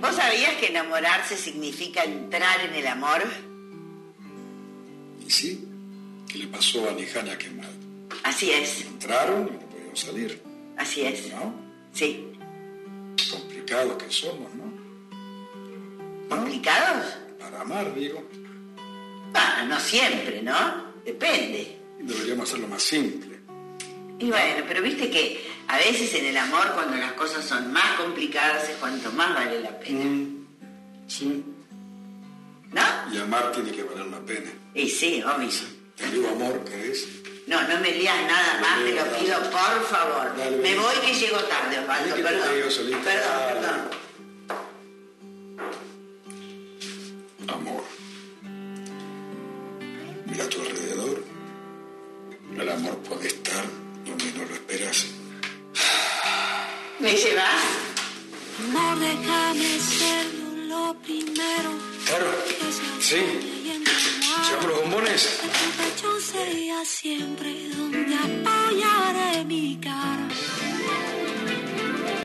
¿Vos sabías que enamorarse significa entrar en el amor? Y sí, ¿qué le pasó a Nijana Kemal? Así es, Entraron y no pudieron salir, así es. ¿no? Sí. Complicados que somos, ¿no? ¿Complicados? Para amar, digo. Ah, no siempre, ¿no? Depende. Deberíamos hacerlo más simple. Y bueno, pero viste que a veces en el amor, cuando las cosas son más complicadas, es cuanto más vale la pena. Mm, sí. ¿No? Y amar tiene que valer la pena. Y sí, obvio. Te digo amor, ¿querés? No, no me lías nada más, te lo pido, por favor. Dale, Me voy que llego tarde, Osvaldo, perdón. Perdón, perdón. Amor. Mira a tu alrededor. El amor puede estar donde no lo esperas. ¿Me llevas? Amor, déjame ser yo lo primero Claro. Sí. ¿Llevamos los bombones? Tu pecho sería siempre donde apoyaré mi cara.